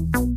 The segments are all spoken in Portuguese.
pessoal,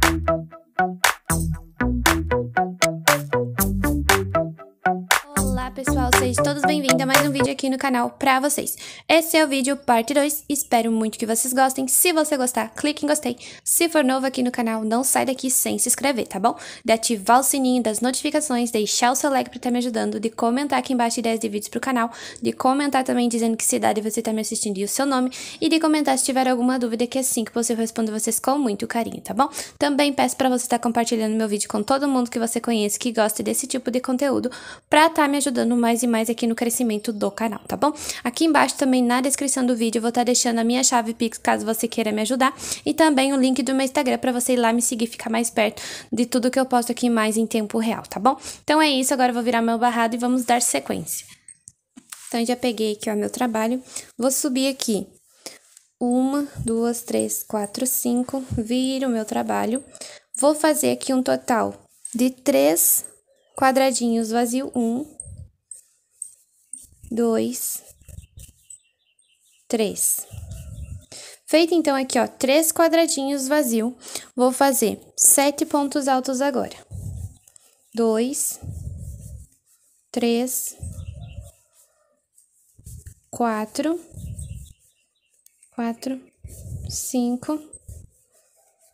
sejam todos bem-vindos a mais um vídeo aqui no canal pra vocês. Esse é o vídeo parte 2, espero muito que vocês gostem. Se você gostar, clique em gostei. Se for novo aqui no canal, não sai daqui sem se inscrever, tá bom? De ativar o sininho das notificações, deixar o seu like pra estar me ajudando, de comentar aqui embaixo ideias de vídeos pro canal, de comentar também dizendo que cidade você tá me assistindo e o seu nome, e de comentar se tiver alguma dúvida que assim que possível respondo vocês com muito carinho, tá bom? Também peço pra você estar compartilhando meu vídeo com todo mundo que você conhece que gosta desse tipo de conteúdo, pra estar tá me ajudando mais e mais aqui no crescimento do canal, tá bom? Aqui embaixo também na descrição do vídeo eu vou estar tá deixando a minha chave Pix caso você queira me ajudar e também o link do meu Instagram para você ir lá me seguir e ficar mais perto de tudo que eu posto aqui mais em tempo real, tá bom? Então é isso, agora eu vou virar meu barrado e vamos dar sequência. Então, já peguei aqui, ó, meu trabalho. Vou subir aqui uma, duas, três, quatro, cinco, viro o meu trabalho. Vou fazer aqui um total de três quadradinhos vazio, um, dois, três. Feito então aqui, ó, três quadradinhos vazio, vou fazer sete pontos altos agora. Dois, três, quatro, quatro, cinco,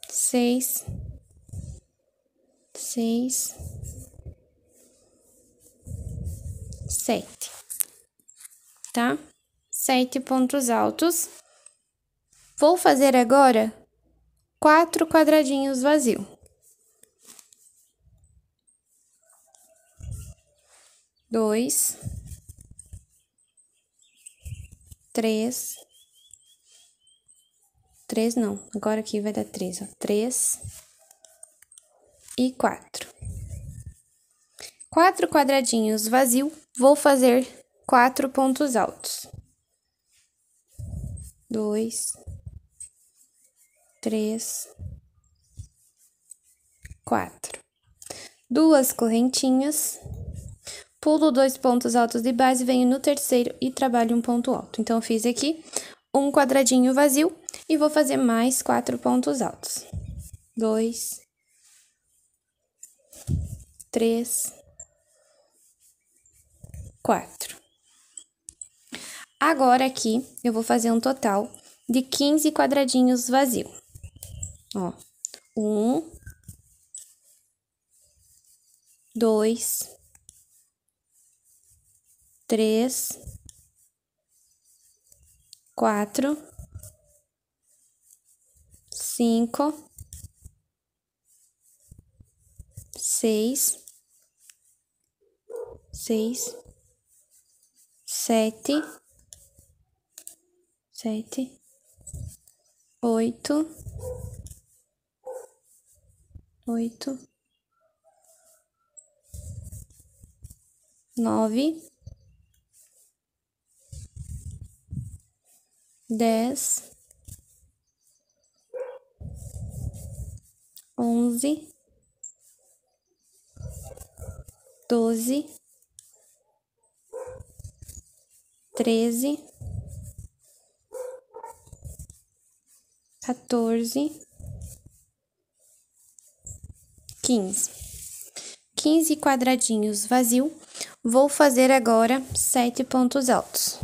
seis, seis, sete tá? Sete pontos altos. Vou fazer agora quatro quadradinhos vazio. Dois, três, três não, agora aqui vai dar três, ó, três e quatro. Quatro quadradinhos vazio, vou fazer quatro pontos altos. Dois, três, quatro. Duas correntinhas, pulo dois pontos altos de base, venho no terceiro e trabalho um ponto alto. Então, fiz aqui um quadradinho vazio e vou fazer mais quatro pontos altos. Dois, três, quatro. Agora aqui eu vou fazer um total de 15 quadradinhos vazio. Ó, um, dois, três, quatro, cinco, seis, seis, sete sete, oito, oito, nove, dez, onze, doze, treze. 14, 15. 15 quadradinhos vazio. Vou fazer agora sete pontos altos.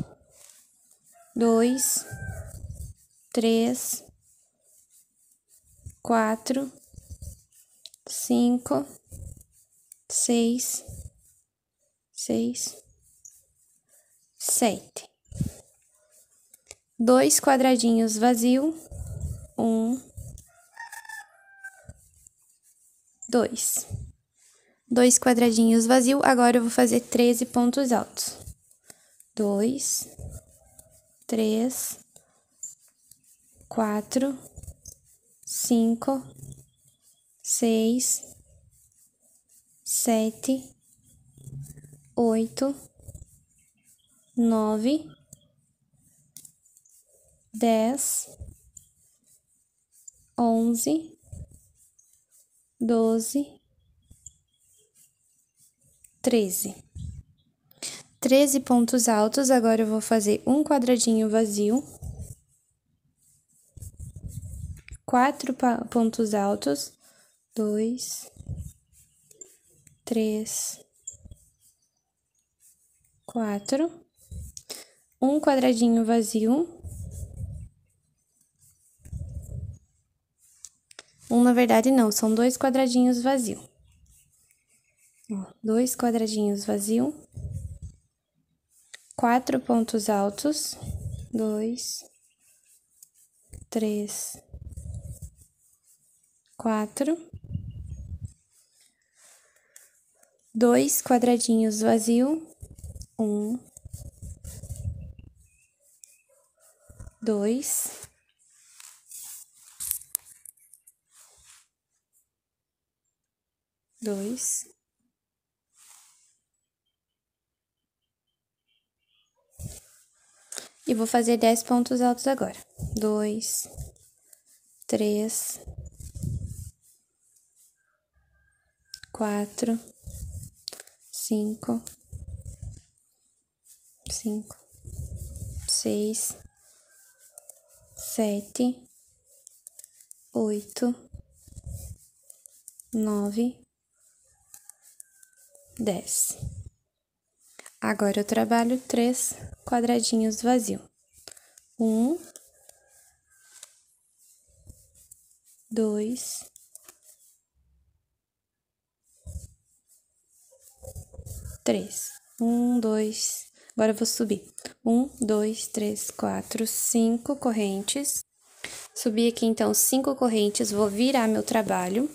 Dois, três, quatro, cinco, seis, seis, sete. Dois quadradinhos vazio um, dois. Dois quadradinhos vazio, agora eu vou fazer 13 pontos altos. Dois, três, quatro, cinco, seis, sete, oito, nove, dez, onze, doze, treze. Treze pontos altos, agora eu vou fazer um quadradinho vazio. quatro pontos altos, dois, três, quatro, um quadradinho vazio, um na verdade não, são dois quadradinhos vazio. Ó, dois quadradinhos vazio, quatro pontos altos, dois, três, quatro, dois quadradinhos vazio, um, dois, dois, e vou fazer dez pontos altos agora. Dois, três, quatro, cinco, cinco, seis, sete, oito, nove, dez. Agora eu trabalho três quadradinhos vazio. Um, dois, três. Um, dois. Agora eu vou subir. Um, dois, três, quatro, cinco correntes. Subi aqui então cinco correntes, vou virar meu trabalho.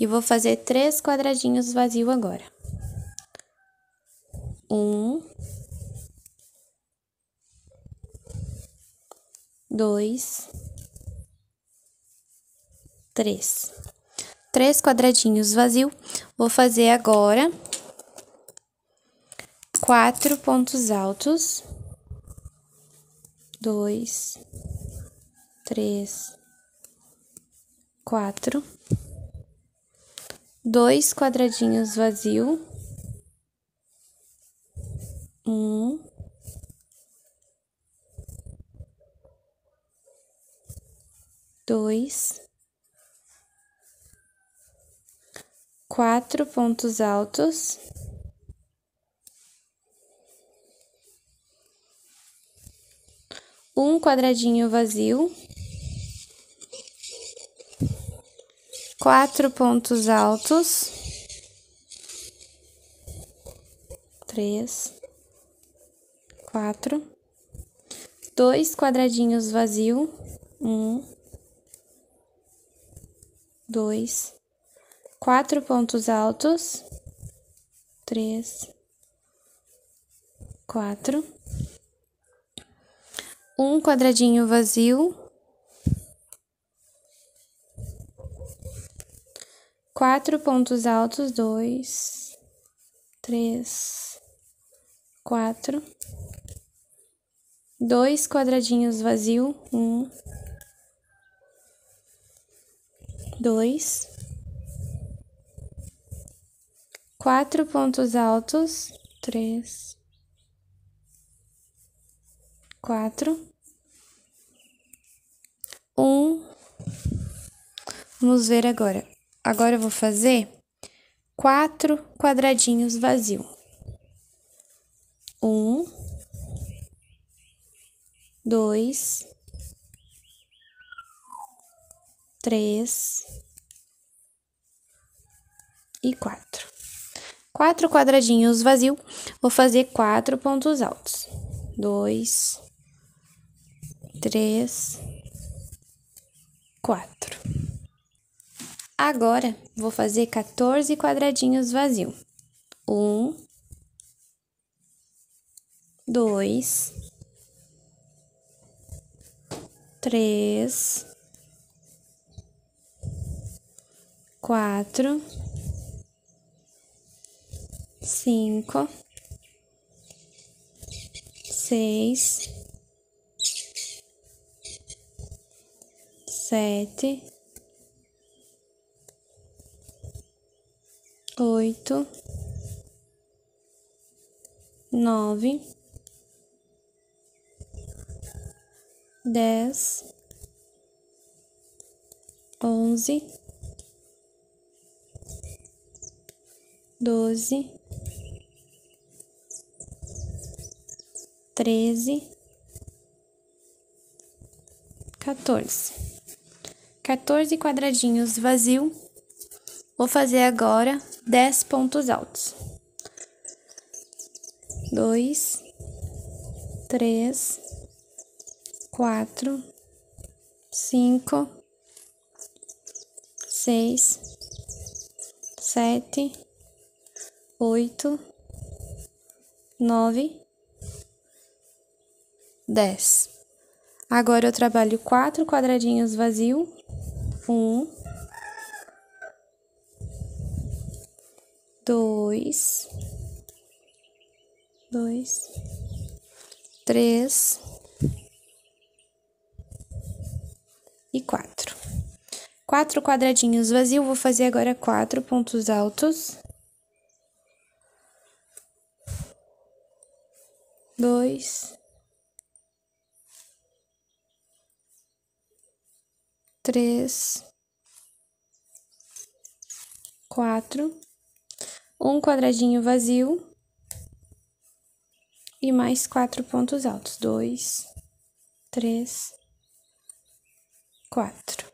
E vou fazer três quadradinhos vazio agora. Um, dois, três três quadradinhos vazio. Vou fazer agora quatro pontos altos. Dois, três, quatro. Dois quadradinhos vazio. Um. Dois quatro pontos altos. Um quadradinho vazio. Quatro pontos altos. Três, quatro. Dois quadradinhos vazio. Um, dois, quatro pontos altos, três, quatro, um quadradinho vazio, quatro pontos altos, dois, três, quatro, dois quadradinhos vazio, um, dois, quatro pontos altos, três, quatro, um. Vamos ver agora. Agora eu vou fazer quatro quadradinhos vazio. Um, dois, três e quatro quatro quadradinhos vazio, vou fazer quatro pontos altos. Dois, três, quatro. Agora, vou fazer 14 quadradinhos vazio. Um, dois, três, quatro cinco, seis, sete, oito, dez, onze, doze, treze, quatorze. Quatorze quadradinhos vazio. Vou fazer agora dez pontos altos. Dois, três, quatro, cinco, seis, sete, oito, nove, dez. Agora eu trabalho quatro quadradinhos vazio. Um, dois, dois, três e quatro. Quatro quadradinhos vazios, vou fazer agora quatro pontos altos. Dois. Três. Quatro. Um quadradinho vazio. E mais quatro pontos altos. Dois. Três. Quatro.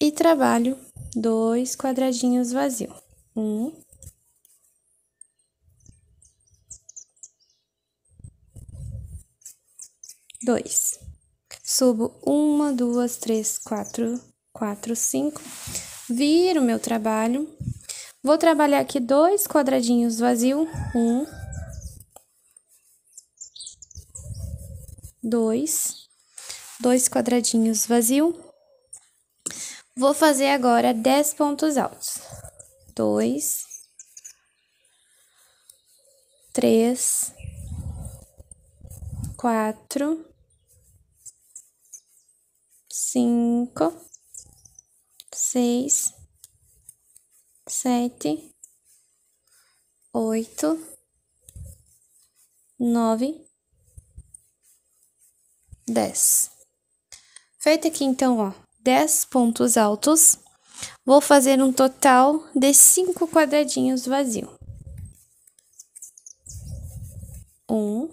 E trabalho dois quadradinhos vazios. Um. Dois. Subo uma, duas, três, quatro, quatro, cinco. Viro meu trabalho. Vou trabalhar aqui dois quadradinhos vazios. Um. Dois. Dois quadradinhos vazio. Vou fazer agora dez pontos altos. Dois. Três. Quatro. Cinco. Seis. Sete. Oito. Nove. Dez. Feito aqui, então, ó, 10 pontos altos, vou fazer um total de 5 quadradinhos vazios. Um.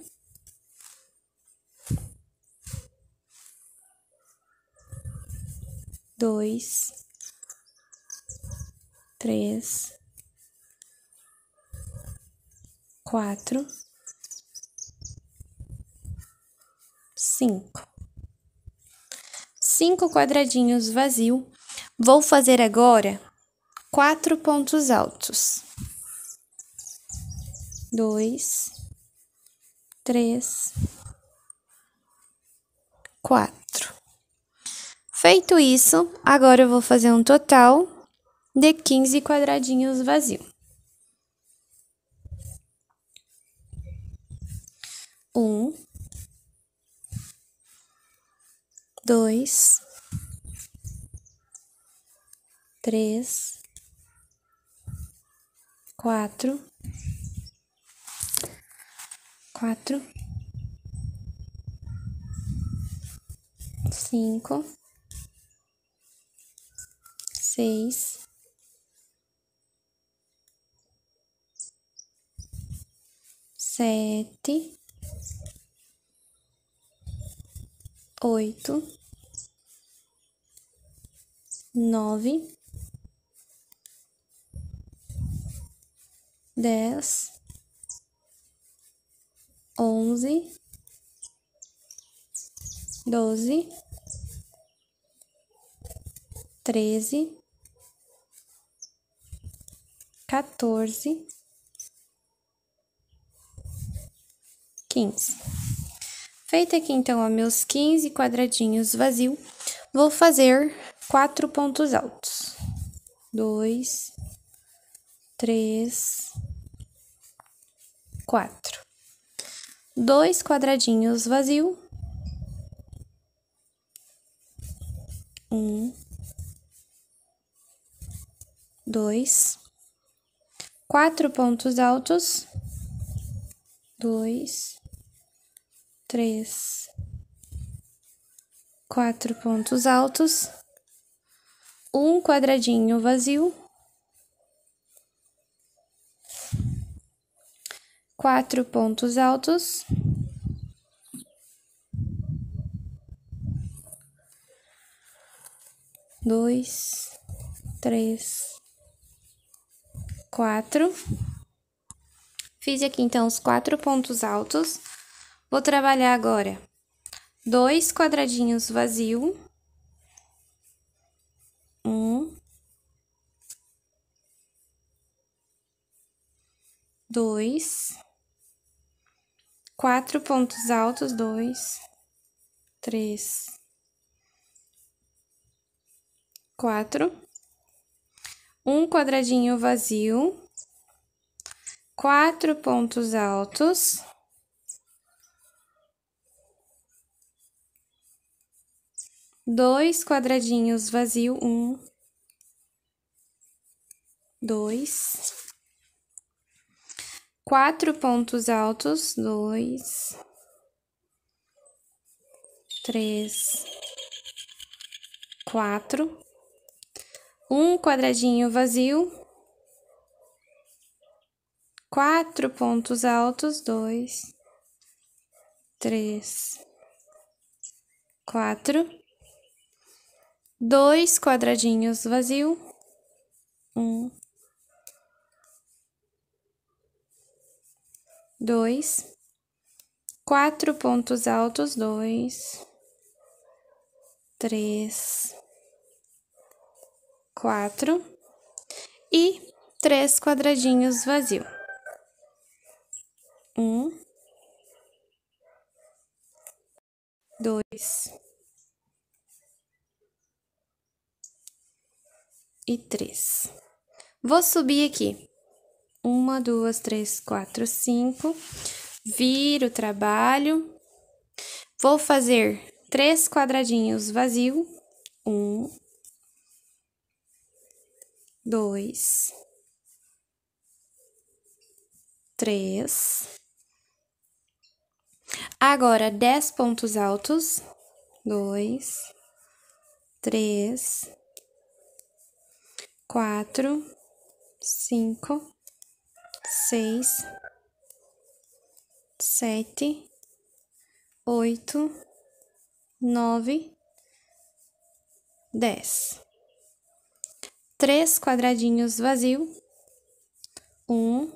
Dois. Três. Quatro. Cinco cinco quadradinhos vazio. Vou fazer agora quatro pontos altos. Dois, três, quatro. Feito isso, agora eu vou fazer um total de 15 quadradinhos vazio. Um, dois, três, quatro, quatro, cinco, seis, sete oito, nove, dez, onze, doze, treze, quatorze, quinze. Feito aqui, então, ó, meus 15 quadradinhos vazio, vou fazer quatro pontos altos. Dois, três, quatro. Dois quadradinhos vazio. Um, dois, quatro pontos altos. Dois, três, quatro pontos altos, um quadradinho vazio, quatro pontos altos, dois, três, quatro. Fiz aqui então os quatro pontos altos. Vou trabalhar agora dois quadradinhos vazio. Um. Dois. Quatro pontos altos, dois, três, quatro. Um quadradinho vazio. Quatro pontos altos. Dois quadradinhos vazio, um, dois, quatro pontos altos, dois, três, quatro, um quadradinho vazio, quatro pontos altos, dois, três, quatro dois quadradinhos vazio, um, dois, quatro pontos altos, dois, três, quatro. E três quadradinhos vazio. Um, dois, e três. Vou subir aqui. Uma, duas, três, quatro, cinco. Viro o trabalho. Vou fazer três quadradinhos vazio. Um, dois, três. Agora, dez pontos altos. Dois, três, quatro, cinco, seis, sete, oito, nove, dez. Três quadradinhos vazio, um,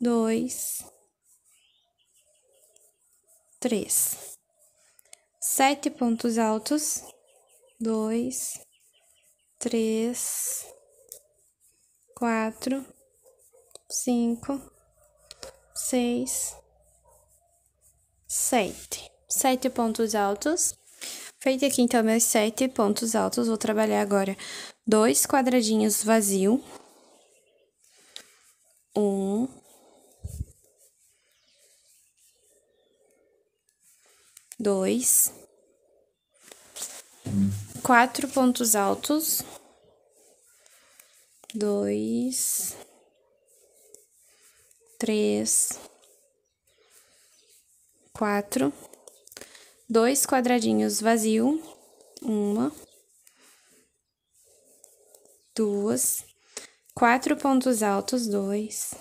dois, três. Sete pontos altos dois, três, quatro, cinco, seis, sete. Sete pontos altos. Feito aqui, então, meus sete pontos altos, vou trabalhar agora dois quadradinhos vazio. Um. Dois quatro pontos altos, dois, três, quatro, dois quadradinhos vazio, uma, duas, quatro pontos altos, dois,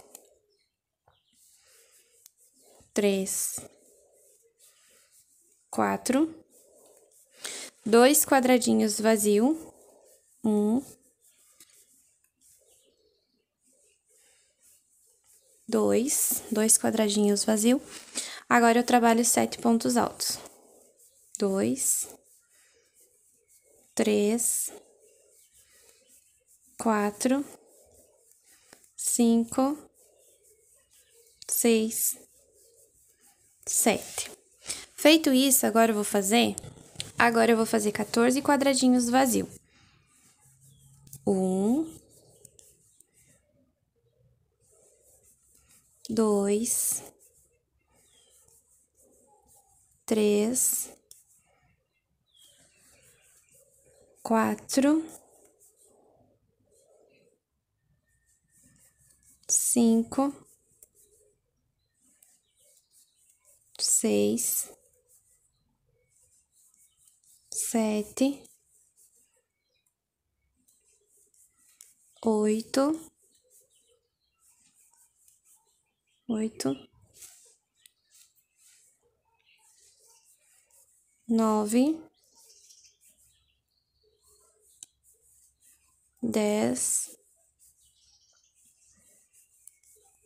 três, quatro dois quadradinhos vazio, um, dois, dois quadradinhos vazio. Agora eu trabalho sete pontos altos. Dois, três, quatro, cinco, seis, sete. Feito isso, agora eu vou fazer Agora eu vou fazer 14 quadradinhos vazio. Um, dois, três, quatro, cinco, seis, sete, oito, oito, nove, dez,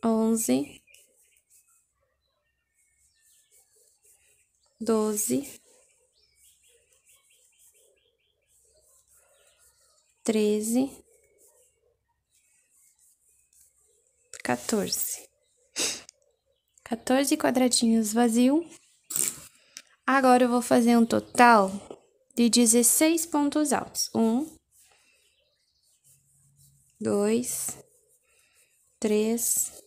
onze, doze, treze, quatorze. Quatorze quadradinhos vazio. Agora, eu vou fazer um total de dezesseis pontos altos. Um, dois, três,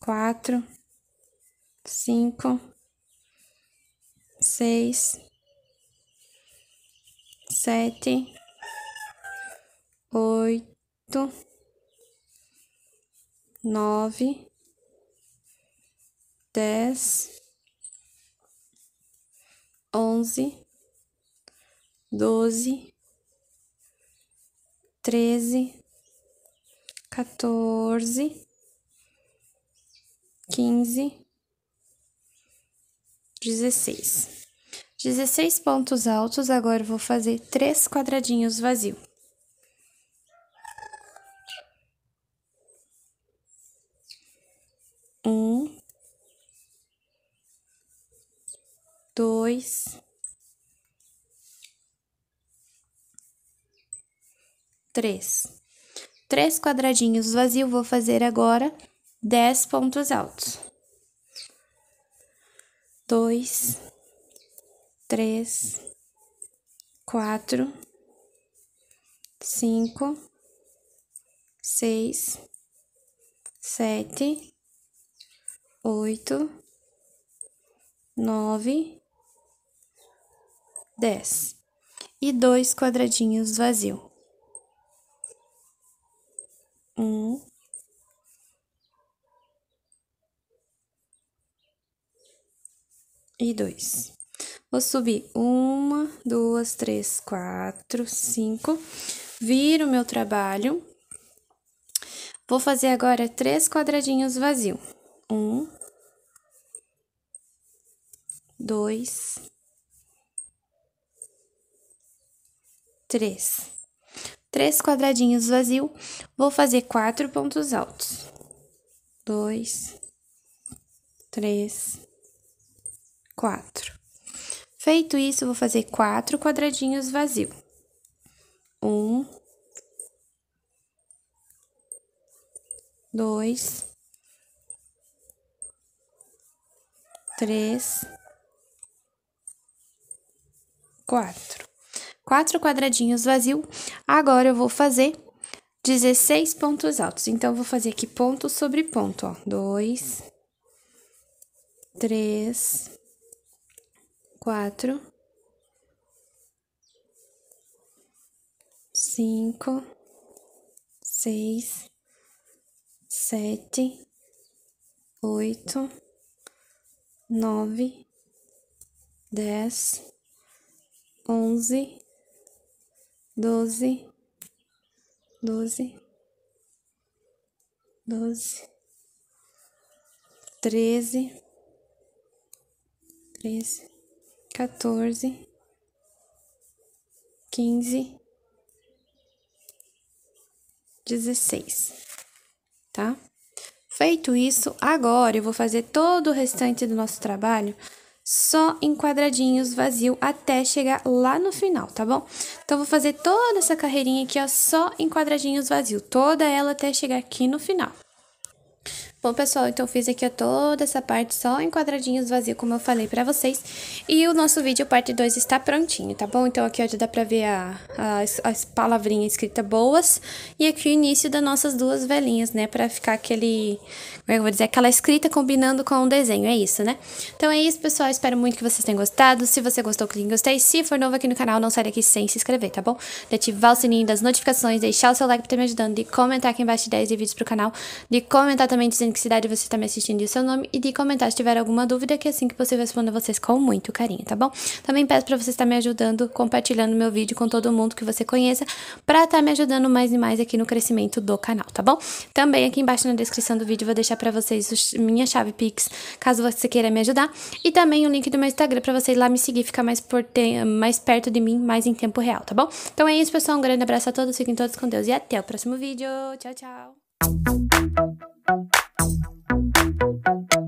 quatro, cinco, seis, sete, oito, nove, dez, onze, doze, treze, quatorze, quinze, dezesseis. Dezesseis pontos altos, agora vou fazer três quadradinhos vazio. Um, dois, três. Três quadradinhos vazio, vou fazer agora dez pontos altos. Dois, três, quatro, cinco, seis, sete, oito, nove, dez. E dois quadradinhos vazio. Um. E dois. Vou subir uma, duas, três, quatro, cinco. Viro meu trabalho. Vou fazer agora três quadradinhos vazio. Um, dois, três. Três quadradinhos vazio, vou fazer quatro pontos altos. Dois, três, quatro. Feito isso, vou fazer quatro quadradinhos vazio. Um, dois, três, quatro. Quatro quadradinhos vazio. Agora, eu vou fazer 16 pontos altos. Então, eu vou fazer aqui ponto sobre ponto, ó. Dois, três, quatro, cinco, seis, sete, oito, nove, dez, onze, doze, doze, doze, treze, treze, quatorze, quinze, dezesseis, tá? Feito isso, agora eu vou fazer todo o restante do nosso trabalho só em quadradinhos vazio até chegar lá no final, tá bom? Então, vou fazer toda essa carreirinha aqui, ó, só em quadradinhos vazio, toda ela até chegar aqui no final. Bom, pessoal, então fiz aqui toda essa parte só em quadradinhos vazio, como eu falei pra vocês. E o nosso vídeo, parte 2, está prontinho, tá bom? Então aqui ó, já dá pra ver a, as, as palavrinhas escritas boas. E aqui o início das nossas duas velhinhas, né? Pra ficar aquele, como é que eu vou dizer? Aquela escrita combinando com o desenho, é isso, né? Então é isso, pessoal. Espero muito que vocês tenham gostado. Se você gostou, clique em gostei. Se for novo aqui no canal, não sai daqui sem se inscrever, tá bom? De ativar o sininho das notificações, deixar o seu like pra estar me ajudando, de comentar aqui embaixo ideias e vídeos pro canal, de comentar também dizendo dizendo que cidade você está me assistindo e o seu nome e de comentar se tiver alguma dúvida, que assim que possível respondo a vocês com muito carinho, tá bom? Também peço para você estar me ajudando, compartilhando meu vídeo com todo mundo que você conheça, para estar tá me ajudando mais e mais aqui no crescimento do canal, tá bom? Também aqui embaixo na descrição do vídeo vou deixar para vocês minha chave Pix, caso você queira me ajudar, e também o link do meu Instagram para vocês lá me seguir, ficar mais, por te... mais perto de mim, mais em tempo real, tá bom? Então é isso, pessoal, um grande abraço a todos, fiquem todos com Deus e até o próximo vídeo. Tchau, tchau! Thank you.